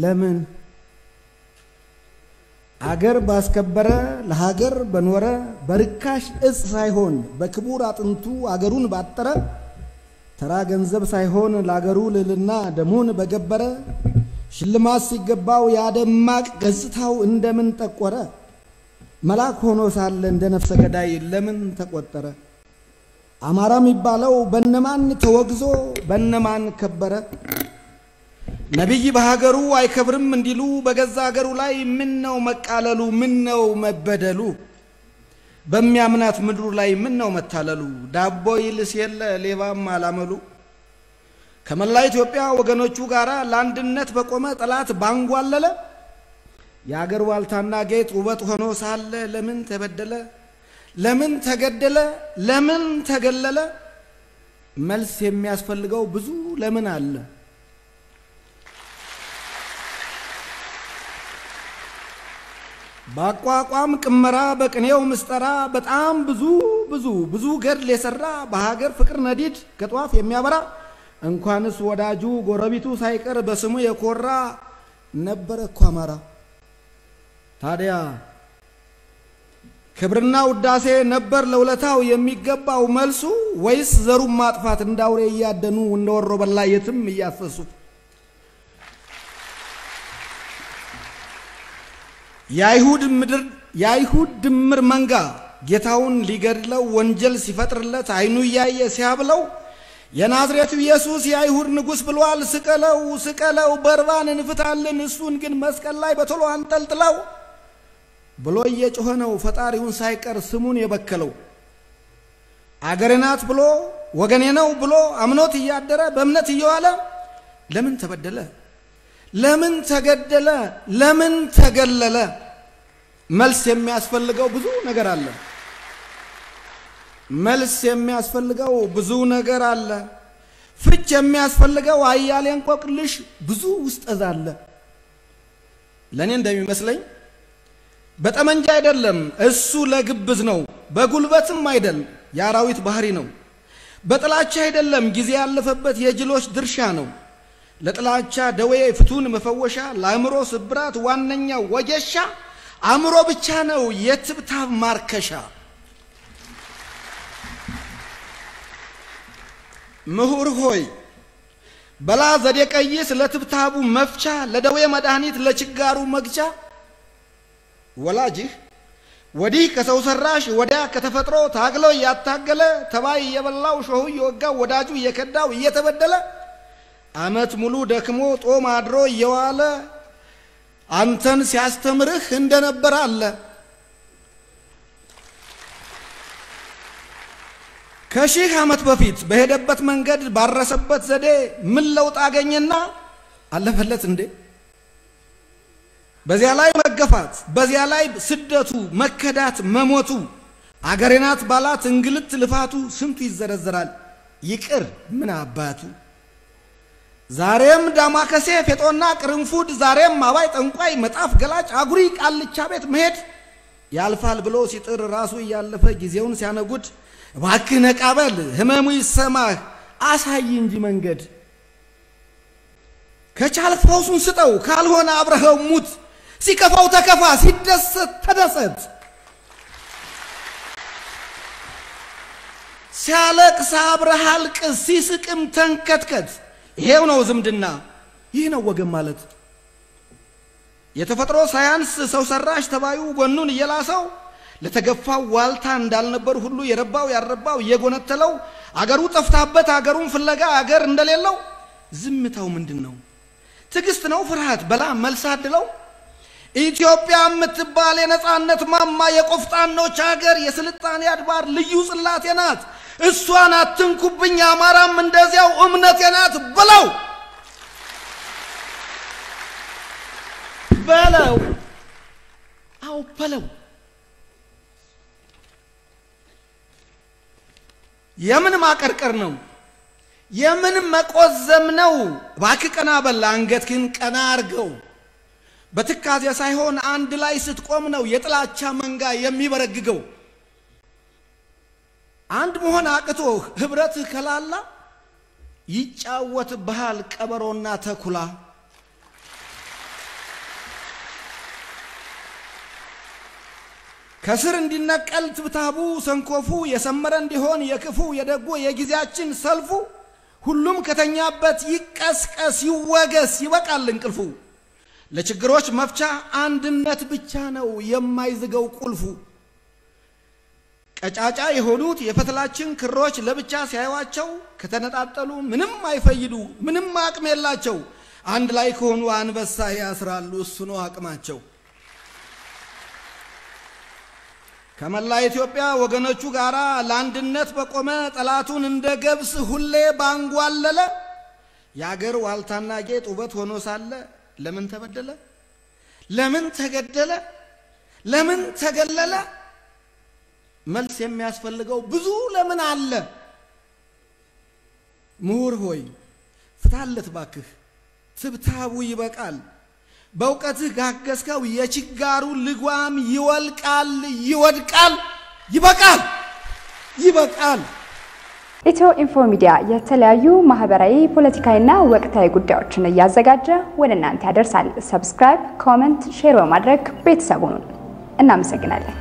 ለምን አገር ባስከበረ ለሀገር በኖረ በርካሽ እጽ ሳይሆን በክቡር አጥንቱ አገሩን ባጠረ ተራ ገንዘብ ሳይሆን ለአገሩ ልዕልና ደሙን በገበረ ሽልማት ሲገባው ያደማቅ ገጽታው እንደምን ጠቆረ? መልአክ ሆኖ ሳለ እንደ ነፍሰ ገዳይ ለምን ተቆጠረ? አማራ የሚባለው በነማን ተወግዞ በነማን ከበረ? ነቢይ በሀገሩ አይከብርም እንዲሉ በገዛ ሀገሩ ላይ ምን ነው መቃለሉ? ምን ነው መበደሉ? በሚያምናት ምድሩ ላይ ምን ነው መታለሉ? ዳቦ ይልስ የለ ሌባም አላመሉ። ከመላ ኢትዮጵያ ወገኖቹ ጋር ለአንድነት በቆመ ጠላት ባንጓለለ የአገር ዋልታና ጌጥ ውበት ሆኖ ሳለ ለምን ተበደለ? ለምን ተገደለ? ለምን ተገለለ? መልስ የሚያስፈልገው ብዙ ለምን አለ። በአቋቋም ቅመራ በቅኔው ምስጠራ በጣም ብዙ ብዙ ብዙ ገድል የሰራ በሀገር ፍቅር ነዲድ ከጧፍ የሚያበራ እንኳንስ ወዳጁ ጎረቤቱ ሳይቀር በስሙ የኮራ ነበረ እኮ አማራ። ታዲያ ክብርና ውዳሴ ነበር ለውለታው የሚገባው መልሱ ወይስ ዘሩን ማጥፋት እንዳውሬ እያደኑ እንደ ወሮ በላ የትም እያፈሱ የአይሁድ ምድር የአይሁድ ድምር መንጋ ጌታውን ሊገድለው ወንጀል ሲፈጥርለት አይኑ እያየ ሲያብለው የናዝሬቱ ኢየሱስ የአይሁድ ንጉሥ ብሏል፣ ስቀለው ስቀለው፣ በርባን እንፍታለን፣ እሱን ግን መስቀል ላይ በቶሎ አንጠልጥለው ብሎ እየጮኸ ነው ፈጣሪውን ሳይቀር ስሙን የበከለው። አገሬ ናት ብሎ ወገኔ ነው ብሎ አምኖት እያደረ በእምነት እየዋለ ለምን ተበደለ? ለምን ተገደለ? ለምን ተገለለ? መልስ የሚያስፈልገው ብዙ ነገር አለ። መልስ የሚያስፈልገው ብዙ ነገር አለ። ፍች የሚያስፈልገው አያሌ እንቆቅልሽ ብዙ ውስጥ እዛለ። ለእኔ እንደሚመስለኝ በጠመንጃ አይደለም እሱ ለግብዝ ነው፣ በጉልበትም አይደል የአራዊት ባህሪ ነው። በጥላቻ አይደለም ጊዜ ያለፈበት የጅሎች ድርሻ ነው። ለጥላቻ ደዌ ፍቱን መፈወሻ፣ ለአእምሮ ስብራት ዋነኛው ወጌሻ አእምሮ ብቻ ነው የትብታብ ማርከሻ። ምሁር ሆይ በላ ዘዴ ቀይስ ለትብታቡ መፍቻ፣ ለደዌ መድኃኒት ለችጋሩ መግቻ። ወላጅህ ወዲህ ከሰው ሰራሽ ወዲያ ከተፈጥሮ ታግሎ እያታገለ ተባይ እየበላው ሾሁ እየወጋው ወዳጁ እየከዳው እየተበደለ ዓመት ሙሉ ደክሞ ጦም አድሮ እየዋለ አንተን ሲያስተምርህ እንደነበር አለ። ከሺህ ዓመት በፊት በሄደበት መንገድ ባረሰበት ዘዴ ምን ለውጥ አገኘና አለፈለት እንዴ? በዚያ ላይ መገፋት፣ በዚያ ላይ ስደቱ፣ መከዳት፣ መሞቱ፣ አገሬ ናት ባላት እንግልት ልፋቱ ስንቱ ይዘረዘራል። ይቅር ምን አባቱ ዛሬም ዳማከሴ ፌጦና ቅርንፉድ ዛሬም አባይ ጠንቋይ መጣፍ ገላጭ አጉሪ ቃልቻ ቤት መሄድ ያልፋል ብሎ ሲጥር ራሱ እያለፈ ጊዜውን ሲያነጉድ እባክህ ነቃበል ህመሙ ይሰማህ አሳይ እንጂ መንገድ። ከቻልክ ፈውሱን ስጠው ካልሆነ አብረኸው ሙት። ሲከፋው ተከፋ ሲደሰት ተደሰት። ሲያለቅስ አብረህ አልቅስ ሲስቅም ተንከትከት ይሄው ነው ዝምድና ይህ ነው ወገን ማለት የተፈጥሮ ሳያንስ ሰው ሰራሽ ተባዩ ጎኑን እየላሰው ለተገፋው ዋልታ እንዳልነበር ሁሉ የረባው ያልረባው እየጎነተለው አገሩ ጠፍታበት አገሩን ፍለጋ አገር እንደሌለው ዝምታው ምንድን ነው? ትዕግስት ነው? ፍርሃት? በላ መልስ አድለው ኢትዮጵያ የምትባል የነፃነት ማማ የቆፍጣኖች አገር የስልጣኔ አድባር ልዩ ጽላቴ ናት። እሷን አትንኩብኝ፣ አማራም እንደዚያው እምነቴ ናት በለው በለው አው በለው የምን ማቀርቀር ነው? የምን መቆዘም ነው? እባክህ ቀና በላ አንገትህን ቀና አርገው። በትካዜ ሳይሆን አንድ ላይ ስትቆም ነው የጥላቻ መንጋ የሚበረግገው። አንድ መሆን አቅቶ ህብረትህ ከላላ ይጫወትብሃል ቀበሮና ተኩላ። ከስር እንዲነቀል ትብታቡ ሰንኮፉ የሰመረ እንዲሆን የክፉ የደጎ የጊዜያችን ሰልፉ ሁሉም ከተኛበት ይቀስቀስ ይወገስ ይበቃል እንቅልፉ። ለችግሮች መፍቻ አንድነት ብቻ ነው የማይዝገው ቁልፉ። ቀጫጫ የሆኑት የፈትላችን ክሮች ለብቻ ሲያዩዋቸው ከተነጣጠሉ ምንም አይፈይዱ፣ ምንም አቅም የላቸው። አንድ ላይ ከሆኑ አንበሳ ያስራሉ፣ እሱ ነው አቅማቸው። ከመላ ኢትዮጵያ ወገኖቹ ጋር ለአንድነት በቆመ ጠላቱን እንደ ገብስ ሁሌ ባንጓለለ የአገር ዋልታና ጌጥ ውበት ሆኖ ሳለ ለምን ተበደለ? ለምን ተገደለ? ለምን ተገለለ? መልስ የሚያስፈልገው ብዙ ለምን አለ። ምሁር ሆይ ፍታለት ባክህ፣ ትብታቡ ይበቃል። በእውቀትህ ጋገዝከው የችጋሩ ልጓም ይወልቃል፣ ይወድቃል። ይበቃል፣ ይበቃል። ኢትዮ ኢንፎ ሚዲያ የተለያዩ ማህበራዊ፣ ፖለቲካዊና ወቅታዊ ጉዳዮችን እያዘጋጀ ወደ እናንተ ያደርሳል። subscribe፣ comment፣ share በማድረግ ቤተሰቡን እናመሰግናለን።